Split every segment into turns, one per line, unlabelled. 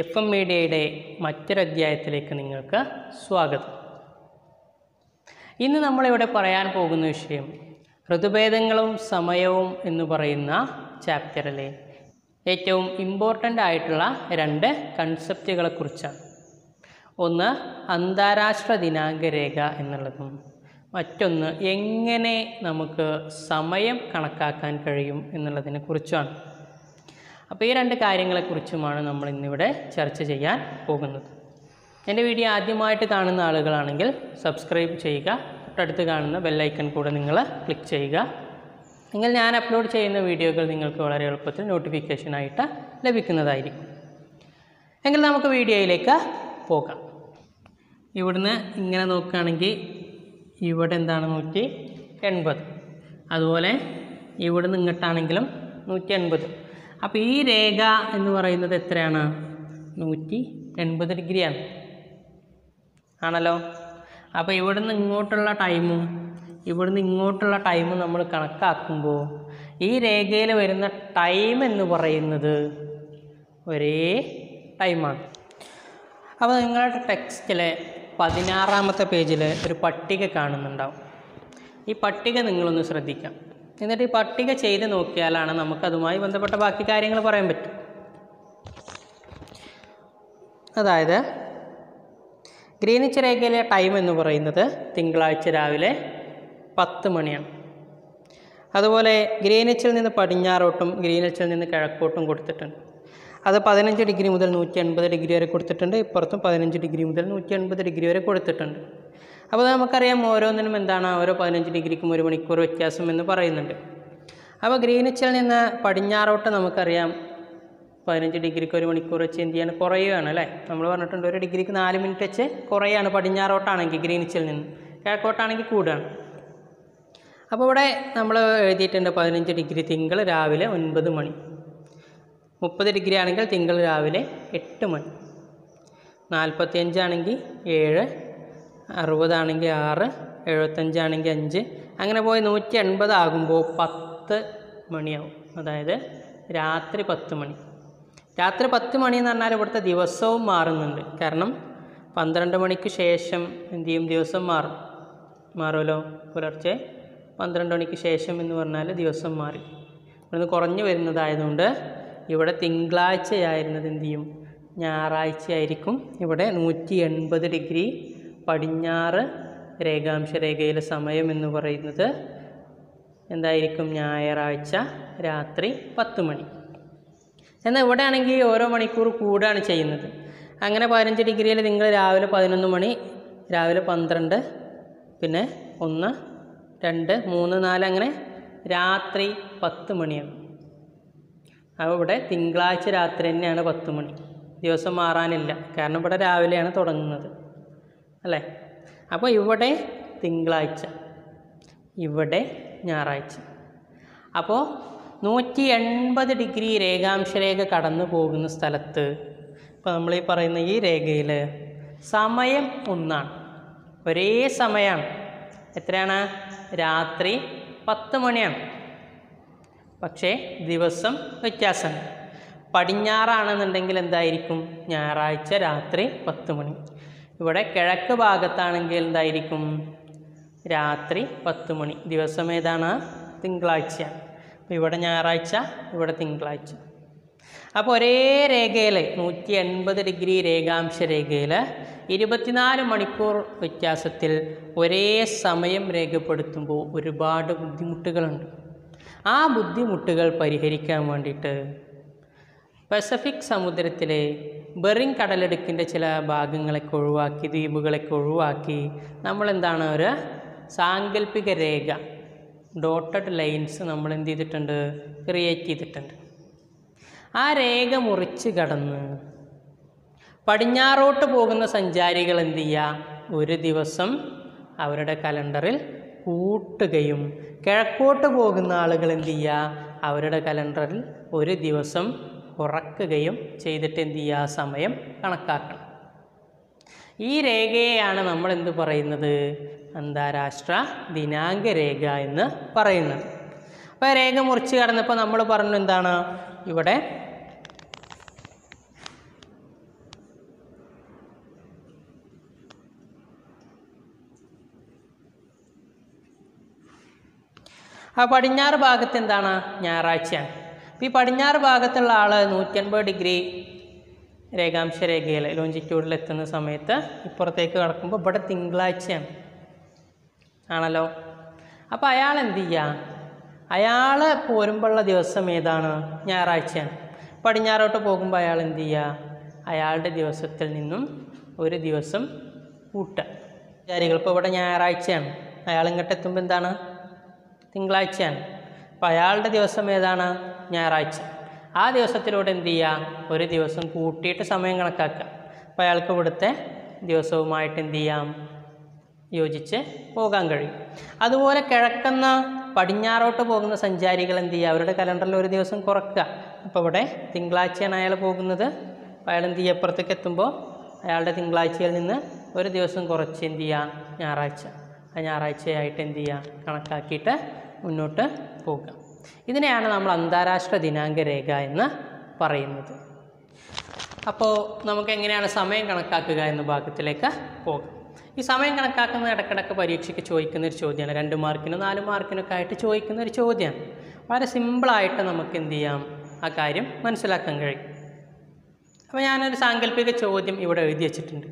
F M മീഡിയയുടെ മറ്റൊരധ്യായത്തിലേക്ക് നിങ്ങൾക്ക് സ്വാഗതം. ഇന്ന് നമ്മളിവിടെ പറയാൻ പോകുന്ന വിഷയം ഋതുഭേദങ്ങളും സമയവും എന്ന് പറയുന്ന ചാപ്റ്ററിലെ ഏറ്റവും ഇമ്പോർട്ടന്റ് ആയിട്ടുള്ള രണ്ട് കൺസെപ്റ്റുകളെ കുറിച്ചാണ്. ഒന്ന് അന്താരാഷ്ട്ര ദിനാങ്ക രേഖ എന്നുള്ളതും മറ്റൊന്ന് എങ്ങനെ നമുക്ക് സമയം കണക്കാക്കാൻ കഴിയും എന്നുള്ളതിനെ കുറിച്ചാണ്. അപ്പോൾ ഈ രണ്ട് കാര്യങ്ങളെക്കുറിച്ചുമാണ് നമ്മൾ ഇന്നിവിടെ ചർച്ച ചെയ്യാൻ പോകുന്നത്. എന്റെ വീഡിയോ ആദ്യമായിട്ട് കാണുന്ന ആളുകളാണെങ്കിൽ സബ്സ്ക്രൈബ് ചെയ്യുക തൊട്ടടുത്ത് കാണുന്ന ബെല്ലൈക്കൺ കൂടെ നിങ്ങൾ ക്ലിക്ക് ചെയ്യുക. നിങ്ങൾ ഞാൻ അപ്ലോഡ് ചെയ്യുന്ന വീഡിയോകൾ നിങ്ങൾക്ക് വളരെ എളുപ്പത്തിൽ നോട്ടിഫിക്കേഷനായിട്ട് ലഭിക്കുന്നതായിരിക്കും. എങ്കിൽ നമുക്ക് വീഡിയോയിലേക്ക് പോകാം. ഇവിടുന്ന് ഇങ്ങനെ നോക്കുകയാണെങ്കിൽ ഇവിടെ എന്താണ് നൂറ്റി എൺപത്? അതുപോലെ ഇവിടുന്ന് ഇങ്ങോട്ടാണെങ്കിലും നൂറ്റി എൺപത്. അപ്പോൾ ഈ രേഖ എന്ന് പറയുന്നത് എത്രയാണ്? നൂറ്റി എൺപത് ഡിഗ്രിയാണ്. ആണല്ലോ? അപ്പോൾ ഇവിടുന്ന് ഇങ്ങോട്ടുള്ള ടൈമും ഇവിടുന്ന് ഇങ്ങോട്ടുള്ള ടൈമും നമ്മൾ കണക്കാക്കുമ്പോൾ ഈ രേഖയിൽ വരുന്ന ടൈം എന്ന് പറയുന്നത് ഒരേ ടൈമാണ് അപ്പോൾ നിങ്ങളുടെ ടെക്സ്റ്റിലെ പതിനാറാമത്തെ പേജിൽ ഒരു പട്ടിക കാണുന്നുണ്ടാവും. ഈ പട്ടിക നിങ്ങളൊന്ന് ശ്രദ്ധിക്കാം. എന്നിട്ട് ഈ പട്ടിക ചെയ്ത് നോക്കിയാലാണ് നമുക്കതുമായി ബന്ധപ്പെട്ട ബാക്കി കാര്യങ്ങൾ പറയാൻ പറ്റും. അതായത് ഗ്രീനിച്ച് രേഖയിലെ ടൈം എന്ന് പറയുന്നത് തിങ്കളാഴ്ച രാവിലെ പത്ത് മണിയാണ്. അതുപോലെ ഗ്രീനിച്ചിൽ നിന്ന് പടിഞ്ഞാറോട്ടും ഗ്രീനിച്ചിൽ നിന്ന് കിഴക്കോട്ടും കൊടുത്തിട്ടുണ്ട്. അത് പതിനഞ്ച് ഡിഗ്രി മുതൽ നൂറ്റി എൺപത് ഡിഗ്രി വരെ കൊടുത്തിട്ടുണ്ട്. ഇപ്പുറത്തും പതിനഞ്ച് ഡിഗ്രി മുതൽ നൂറ്റി എൺപത് ഡിഗ്രി വരെ കൊടുത്തിട്ടുണ്ട്. അപ്പോൾ നമുക്കറിയാം ഓരോന്നിനും എന്താണ് ഓരോ പതിനഞ്ച് ഡിഗ്രിക്കും ഒരു മണിക്കൂർ വ്യത്യാസം എന്ന് പറയുന്നുണ്ട്. അപ്പോൾ ഗ്രീനിച്ചിൽ നിന്ന് പടിഞ്ഞാറോട്ട് നമുക്കറിയാം പതിനഞ്ച് ഡിഗ്രിക്ക് ഒരു മണിക്കൂർ വെച്ച് എന്ത് ചെയ്യാണ് കുറയുകയാണ് അല്ലേ? നമ്മൾ പറഞ്ഞിട്ടുണ്ട് ഒരു ഡിഗ്രിക്ക് നാല് മിനിറ്റ് വെച്ച് കുറയാണ് പടിഞ്ഞാറോട്ടാണെങ്കിൽ ഗ്രീനിച്ചിൽ നിന്ന്. കിഴക്കോട്ടാണെങ്കിൽ കൂടുകയാണ്. അപ്പോൾ ഇവിടെ നമ്മൾ എഴുതിയിട്ടുണ്ട് പതിനഞ്ച് ഡിഗ്രി തിങ്കൾ രാവിലെ ഒൻപത് മണി. മുപ്പത് ഡിഗ്രി ആണെങ്കിൽ തിങ്കൾ രാവിലെ എട്ട് മണി. നാൽപ്പത്തിയഞ്ചാണെങ്കിൽ ഏഴ് അറുപതാണെങ്കിൽ ആറ് എഴുപത്തഞ്ചാണെങ്കിൽ അഞ്ച്. അങ്ങനെ പോയി നൂറ്റി എൺപത് ആകുമ്പോൾ പത്ത് മണിയാവും. അതായത് രാത്രി പത്ത് മണി. രാത്രി പത്ത് മണി എന്ന് പറഞ്ഞാൽ ഇവിടുത്തെ ദിവസവും മാറുന്നുണ്ട്. കാരണം പന്ത്രണ്ട് മണിക്ക് ശേഷം എന്ത് ചെയ്യും? ദിവസം മാറും. മാറുമല്ലോ? പുലർച്ചെ പന്ത്രണ്ട് മണിക്ക് ശേഷം എന്ന് പറഞ്ഞാൽ ദിവസം മാറി. ഇവിടുന്ന് കുറഞ്ഞു വരുന്നതായതുകൊണ്ട് ഇവിടെ തിങ്കളാഴ്ചയായിരുന്നത് എന്ത് ചെയ്യും? ഞായറാഴ്ചയായിരിക്കും. ഇവിടെ നൂറ്റി എൺപത് ഡിഗ്രി പടിഞ്ഞാറ് രേഖാംശ രേഖയിലെ സമയം എന്ന് പറയുന്നത് എന്തായിരിക്കും? ഞായറാഴ്ച രാത്രി പത്ത് മണി. എന്നാൽ ഇവിടെ ആണെങ്കിൽ ഓരോ മണിക്കൂർ കൂടുകയാണ് ചെയ്യുന്നത്. അങ്ങനെ പതിനഞ്ച് ഡിഗ്രിയിൽ നിങ്ങൾ രാവിലെ പതിനൊന്ന് മണി രാവിലെ പന്ത്രണ്ട് പിന്നെ ഒന്ന് രണ്ട് മൂന്ന് നാല് അങ്ങനെ രാത്രി പത്ത് മണിയാണ്. അപ്പോൾ ഇവിടെ തിങ്കളാഴ്ച രാത്രി തന്നെയാണ് പത്ത് മണി. ദിവസം മാറാനില്ല. കാരണം ഇവിടെ രാവിലെയാണ് തുടങ്ങുന്നത്. അല്ലേ? അപ്പോൾ ഇവിടെ തിങ്കളാഴ്ച ഇവിടെ ഞായറാഴ്ച. അപ്പോൾ നൂറ്റി എൺപത് ഡിഗ്രി രേഖാംശരേഖ കടന്നു പോകുന്ന സ്ഥലത്ത് ഇപ്പോൾ നമ്മൾ ഈ പറയുന്ന ഈ രേഖയിൽ സമയം ഒന്നാണ്. ഒരേ സമയമാണ്. എത്രയാണ്? രാത്രി പത്ത് മണിയാണ്. പക്ഷേ ദിവസം വ്യത്യാസമുണ്ട്. പടിഞ്ഞാറാണെന്നുണ്ടെങ്കിൽ എന്തായിരിക്കും? ഞായറാഴ്ച രാത്രി പത്ത് മണി. ഇവിടെ കിഴക്ക് ഭാഗത്താണെങ്കിൽ എന്തായിരിക്കും? രാത്രി പത്ത് മണി. ദിവസം ഏതാണ്? തിങ്കളാഴ്ച. അപ്പോൾ ഇവിടെ ഞായറാഴ്ച ഇവിടെ തിങ്കളാഴ്ച. അപ്പോൾ ഒരേ രേഖയിൽ നൂറ്റി എൺപത് ഡിഗ്രി രേഖാംശ രേഖയിൽ ഇരുപത്തിനാല് മണിക്കൂർ വ്യത്യാസത്തിൽ ഒരേ സമയം രേഖപ്പെടുത്തുമ്പോൾ ഒരുപാട് ബുദ്ധിമുട്ടുകളുണ്ട്. ആ ബുദ്ധിമുട്ടുകൾ പരിഹരിക്കാൻ വേണ്ടിയിട്ട് പസഫിക് സമുദ്രത്തിലെ ബെറിങ് കടലെടുക്കിന്റെ ചില ഭാഗങ്ങളൊക്കെ ഒഴിവാക്കി ദ്വീപുകളൊക്കെ ഒഴിവാക്കി നമ്മളെന്താണ് ഒരു സാങ്കല്പിക രേഖ ഡോട്ടഡ് ലൈൻസ് നമ്മൾ എന്ത് ചെയ്തിട്ടുണ്ട്? ക്രിയേറ്റ് ചെയ്തിട്ടുണ്ട്. ആ രേഖ മുറിച്ച് കടന്ന് പടിഞ്ഞാറോട്ട് പോകുന്ന സഞ്ചാരികൾ എന്ത് ചെയ്യുക? ഒരു ദിവസം അവരുടെ കലണ്ടറിൽ കൂട്ടുകയും കിഴക്കോട്ട് പോകുന്ന ആളുകൾ എന്ത് ചെയ്യുക? അവരുടെ കലണ്ടറിൽ ഒരു ദിവസം കുറക്കുകയും ചെയ്തിട്ട് എന്ത് ചെയ്യുക? സമയം കണക്കാക്കണം. ഈ രേഖയെയാണ് നമ്മൾ എന്ത് പറയുന്നത്? അന്താരാഷ്ട്ര ദിനാങ്ക രേഖ എന്ന് പറയുന്നത്. അപ്പോൾ രേഖ മുറിച്ച് കടന്നപ്പോൾ നമ്മൾ പറഞ്ഞു എന്താണ്? ഇവിടെ ആ പടിഞ്ഞാറ് ഭാഗത്ത് എന്താണ്? ഞായറാഴ്ചയാണ്. ഈ പടിഞ്ഞാറ് ഭാഗത്തുള്ള ആൾ നൂറ്റൻപത് ഡിഗ്രി രേഖാംശ രേഖയിൽ ലോഞ്ചിറ്റ്യൂഡിൽ എത്തുന്ന സമയത്ത് ഇപ്പുറത്തേക്ക് കടക്കുമ്പോൾ ഇവിടെ തിങ്കളാഴ്ചയാണ്. ആണല്ലോ? അപ്പോൾ അയാൾ എന്ത് ചെയ്യുക അയാൾ പോരുമ്പോഴുള്ള ദിവസം ഏതാണ്? ഞായറാഴ്ചയാണ്. പടിഞ്ഞാറോട്ട് പോകുമ്പോൾ അയാൾ എന്ത് ചെയ്യുക അയാളുടെ ദിവസത്തിൽ നിന്നും ഒരു ദിവസം കൂട്ടുക വിചാരികൾ ഇപ്പോൾ ഇവിടെ ഞായറാഴ്ചയാണ്. അയാൾ ഇങ്ങോട്ട് എത്തുമ്പോൾ എന്താണ്? തിങ്കളാഴ്ചയാണ്. അപ്പോൾ അയാളുടെ ദിവസം ഏതാണ്? ഞായറാഴ്ച. ആ ദിവസത്തിലൂടെ എന്ത് ചെയ്യുക ഒരു ദിവസം കൂട്ടിയിട്ട് സമയം കണക്കാക്കുക അപ്പോൾ അയാൾക്ക് ഇവിടുത്തെ ദിവസവുമായിട്ട് എന്ത് ചെയ്യാം? യോജിച്ച് പോകാൻ കഴിയും. അതുപോലെ കിഴക്കുന്ന പടിഞ്ഞാറോട്ട് പോകുന്ന സഞ്ചാരികൾ എന്ത് ചെയ്യുക അവരുടെ കലണ്ടറിൽ ഒരു ദിവസം കുറക്കുക. അപ്പോൾ ഇവിടെ തിങ്കളാഴ്ചയാണ് അയാൾ പോകുന്നത്. അപ്പോൾ അയാൾ എന്ത് ചെയ്യുക? അപ്പുറത്തേക്ക് എത്തുമ്പോൾ അയാളുടെ തിങ്കളാഴ്ചയിൽ നിന്ന് ഒരു ദിവസം കുറച്ച് എന്ത് ചെയ്യുക ഞായറാഴ്ച. ആ ഞായറാഴ്ചയായിട്ട് എന്ത് ചെയ്യുക കണക്കാക്കിയിട്ട് മുന്നോട്ട് പോകുക ഇതിനെയാണ് നമ്മൾ അന്താരാഷ്ട്ര ദിനാങ്ക രേഖ എന്ന് പറയുന്നത്. അപ്പോൾ നമുക്ക് എങ്ങനെയാണ് സമയം കണക്കാക്കുക എന്ന ഭാഗത്തിലേക്ക് പോകാം. ഈ സമയം കണക്കാക്കുന്നത് ഇടക്കിടക്ക് പരീക്ഷയ്ക്ക് ചോദിക്കുന്ന ഒരു ചോദ്യമാണ്. രണ്ട് മാർക്കിനും നാല് മാർക്കിനൊക്കെ ആയിട്ട് ചോദിക്കുന്ന ഒരു ചോദ്യമാണ്. വളരെ സിമ്പിളായിട്ട് നമുക്ക് എന്ത് ചെയ്യാം? ആ കാര്യം മനസ്സിലാക്കാൻ കഴിയും. അപ്പോൾ ഞാനൊരു സാങ്കല്പിക ചോദ്യം ഇവിടെ എഴുതി വച്ചിട്ടുണ്ട്.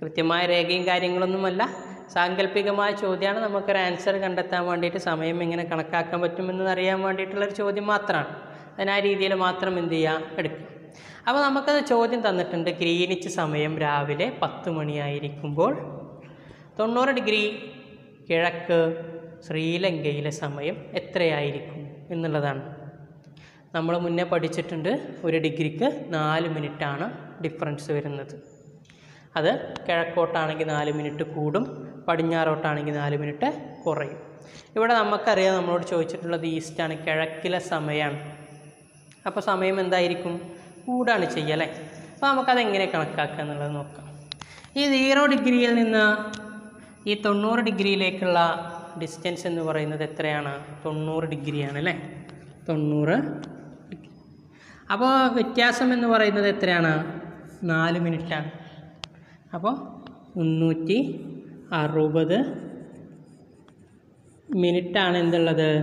കൃത്യമായ രേഖയും കാര്യങ്ങളൊന്നുമല്ല. സാങ്കല്പികമായ ചോദ്യമാണ് നമുക്കൊരു ആൻസർ കണ്ടെത്താൻ വേണ്ടിയിട്ട് സമയം എങ്ങനെ കണക്കാക്കാൻ പറ്റുമെന്ന് അറിയാൻ വേണ്ടിയിട്ടുള്ളൊരു ചോദ്യം മാത്രമാണ് അതിന് ആ രീതിയിൽ മാത്രം എന്ത് ചെയ്യുക എടുക്കുക. അപ്പോൾ നമുക്കത് ചോദ്യം തന്നിട്ടുണ്ട്. ഗ്രീനിച്ച് സമയം രാവിലെ പത്ത് മണിയായിരിക്കുമ്പോൾ തൊണ്ണൂറ് ഡിഗ്രി കിഴക്ക് ശ്രീലങ്കയിലെ സമയം എത്രയായിരിക്കും എന്നുള്ളതാണ്. നമ്മൾ മുന്നേ പഠിച്ചിട്ടുണ്ട് ഒരു ഡിഗ്രിക്ക് നാല് മിനിറ്റാണ് ഡിഫറൻസ് വരുന്നത്. അത് കിഴക്കോട്ടാണെങ്കിൽ നാല് മിനിറ്റ് കൂടും. പടിഞ്ഞാറോട്ടാണെങ്കിൽ നാല് മിനിറ്റ് കുറയും. ഇവിടെ നമുക്കറിയാം നമ്മളോട് ചോദിച്ചിട്ടുള്ളത് ഈസ്റ്റാണ് കിഴക്കിലെ സമയമാണ് അപ്പോൾ സമയം എന്തായിരിക്കും? കൂടാണ് ചെയ്യുക അല്ലേ? അപ്പോൾ നമുക്കതെങ്ങനെ കണക്കാക്കുക എന്നുള്ളത് നോക്കാം. ഈ സീറോ ഡിഗ്രിയിൽ നിന്ന് ഈ തൊണ്ണൂറ് ഡിഗ്രിയിലേക്കുള്ള ഡിസ്റ്റൻസ് എന്ന് പറയുന്നത് എത്രയാണ്? തൊണ്ണൂറ് ഡിഗ്രിയാണ് അല്ലേ? തൊണ്ണൂറ് അപ്പോൾ വ്യത്യാസം എന്ന് പറയുന്നത് എത്രയാണ്? നാല് മിനിറ്റാണ്. അപ്പോൾ മുന്നൂറ്റി അറുപത് മിനിറ്റാണ് എന്തുള്ളത്?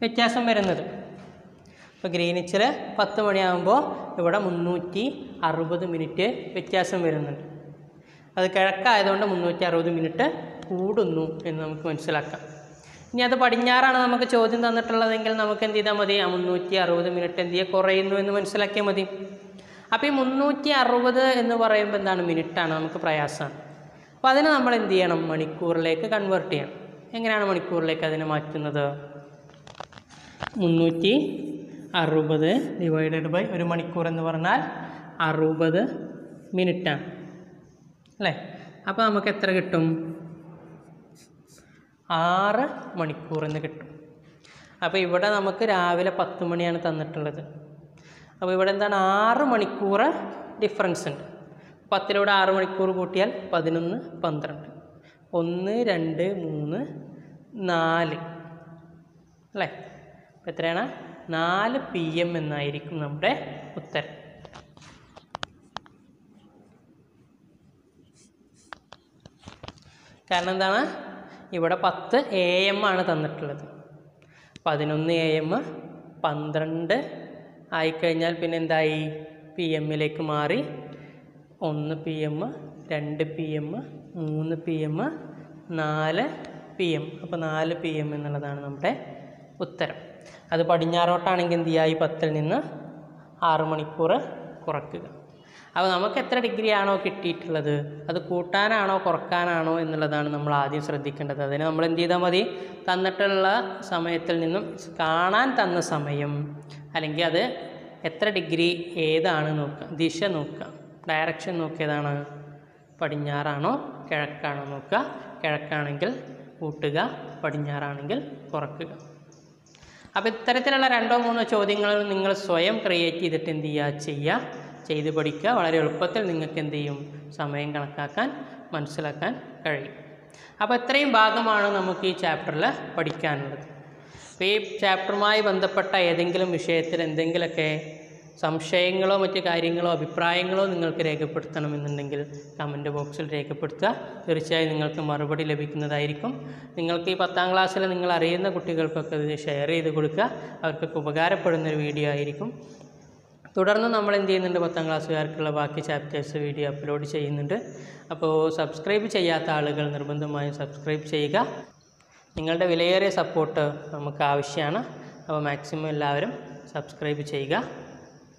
വ്യത്യാസം വരുന്നത്. ഇപ്പോൾ ഗ്രീനിച്ചിൽ പത്ത് മണിയാകുമ്പോൾ ഇവിടെ മുന്നൂറ്റി അറുപത് മിനിറ്റ് വ്യത്യാസം വരുന്നുണ്ട്. അത് കിഴക്കായതുകൊണ്ട് മുന്നൂറ്റി അറുപത് മിനിറ്റ് കൂടുന്നു എന്ന് നമുക്ക് മനസ്സിലാക്കാം. ഇനി അത് പടിഞ്ഞാറാണ് നമുക്ക് ചോദ്യം തന്നിട്ടുള്ളതെങ്കിൽ നമുക്ക് എന്ത് ചെയ്താൽ മതി? ആ മുന്നൂറ്റി അറുപത് മിനിറ്റ് എന്ത് ചെയ്യുക കുറയുന്നു എന്ന് മനസ്സിലാക്കിയാൽ മതി. അപ്പോൾ ഈ മുന്നൂറ്റി അറുപത് എന്ന് പറയുമ്പോൾ എന്താണ്? മിനിറ്റാണ് നമുക്ക് പ്രയാസമാണ് അപ്പോൾ അതിനെ നമ്മൾ എന്ത് ചെയ്യണം? മണിക്കൂറിലേക്ക് കൺവേർട്ട് ചെയ്യണം. എങ്ങനെയാണ് മണിക്കൂറിലേക്ക് അതിനെ മാറ്റുന്നത്? മുന്നൂറ്റി അറുപത് ഡിവൈഡഡ് ബൈ ഒരു മണിക്കൂർ എന്ന് പറഞ്ഞാൽ അറുപത് മിനിറ്റാണ് അല്ലേ? അപ്പോൾ നമുക്ക് എത്ര കിട്ടും? ആറ് എന്ന് കിട്ടും. അപ്പോൾ ഇവിടെ നമുക്ക് രാവിലെ പത്ത് മണിയാണ് തന്നിട്ടുള്ളത്. അപ്പോൾ ഇവിടെ എന്താണ്? ആറ് മണിക്കൂർ ഡിഫറൻസ് ഉണ്ട്. പത്തിലൂടെ ആറ് മണിക്കൂർ കൂട്ടിയാൽ പതിനൊന്ന് പന്ത്രണ്ട്. ഒന്ന് രണ്ട് മൂന്ന് നാല്. അല്ലേ? അപ്പോൾ എത്രയാണ്? നാല് പി എം എന്നായിരിക്കും നമ്മുടെ ഉത്തരം. കാരണം എന്താണ്? ഇവിടെ പത്ത് എ എം ആണ് തന്നിട്ടുള്ളത്. പതിനൊന്ന് എ എം പന്ത്രണ്ട് ആയിക്കഴിഞ്ഞാൽ പിന്നെ എന്തായി? പി എമ്മിലേക്ക് മാറി ഒന്ന് പി എം രണ്ട് പി എം മൂന്ന് പി എം നാല് പി എം. അപ്പോൾ നാല് പി എം എന്നുള്ളതാണ് നമ്മുടെ ഉത്തരം. അത് പടിഞ്ഞാറോട്ടാണെങ്കിൽ എന്ത് ചെയ്യുക ഈ പത്തിൽ നിന്ന് ആറ് മണിക്കൂർ കുറയ്ക്കുക അപ്പോൾ നമുക്ക് എത്ര ഡിഗ്രി ആണോ കിട്ടിയിട്ടുള്ളത്? അത് കൂട്ടാനാണോ കുറക്കാനാണോ എന്നുള്ളതാണ് നമ്മൾ ആദ്യം ശ്രദ്ധിക്കേണ്ടത്. അതിന് നമ്മൾ എന്ത് ചെയ്താൽ മതി? തന്നിട്ടുള്ള സമയത്തിൽ നിന്നും കാണാൻ തന്ന സമയം അല്ലെങ്കിൽ അത് എത്ര ഡിഗ്രി ഏതാണ് നോക്കുക ദിശ നോക്കുക. ഡയറക്ഷൻ നോക്കിയതാണ്. പടിഞ്ഞാറാണോ കിഴക്കാണോ നോക്കുക. കിഴക്കാണെങ്കിൽ കൂട്ടുക പടിഞ്ഞാറാണെങ്കിൽ കുറക്കുക. അപ്പോൾ ഇത്തരത്തിലുള്ള രണ്ടോ മൂന്നോ ചോദ്യങ്ങൾ നിങ്ങൾ സ്വയം ക്രിയേറ്റ് ചെയ്തിട്ട് എന്ത് ചെയ്യുക? ചെയ്യുക. ചെയ്ത് പഠിക്കുക. വളരെ എളുപ്പത്തിൽ നിങ്ങൾക്ക് എന്ത് ചെയ്യും? സമയം കണക്കാക്കാൻ മനസ്സിലാക്കാൻ കഴിയും. അപ്പോൾ ഇത്രയും ഭാഗമാണ് നമുക്ക് ഈ ചാപ്റ്ററിൽ പഠിക്കാനുള്ളത്. അപ്പോൾ ഈ ചാപ്റ്ററുമായി ബന്ധപ്പെട്ട ഏതെങ്കിലും വിഷയത്തിൽ എന്തെങ്കിലുമൊക്കെ സംശയങ്ങളോ മറ്റു കാര്യങ്ങളോ അഭിപ്രായങ്ങളോ നിങ്ങൾക്ക് രേഖപ്പെടുത്തണമെന്നുണ്ടെങ്കിൽ കമന്റ് ബോക്സിൽ രേഖപ്പെടുത്തുക. തീർച്ചയായും നിങ്ങൾക്ക് മറുപടി ലഭിക്കുന്നതായിരിക്കും. നിങ്ങൾക്ക് ഈ പത്താം ക്ലാസ്സിൽ നിങ്ങൾ അറിയുന്ന കുട്ടികൾക്കൊക്കെ ഇത് ഷെയർ ചെയ്ത് കൊടുക്കുക. അവർക്കൊക്കെ ഉപകാരപ്പെടുന്ന ഒരു വീഡിയോ ആയിരിക്കും. തുടർന്ന് നമ്മൾ എന്ത് ചെയ്യുന്നുണ്ട്? പത്താം ക്ലാസ്സുകാർക്കുള്ള ബാക്കി ചാപ്റ്റേഴ്സ് വീഡിയോ അപ്ലോഡ് ചെയ്യുന്നുണ്ട്. അപ്പോൾ സബ്സ്ക്രൈബ് ചെയ്യാത്ത ആളുകൾ നിർബന്ധമായും സബ്സ്ക്രൈബ് ചെയ്യുക. നിങ്ങളുടെ വിലയേറിയ സപ്പോർട്ട് നമുക്ക് ആവശ്യമാണ്. അപ്പോൾ മാക്സിമം എല്ലാവരും സബ്സ്ക്രൈബ് ചെയ്യുക.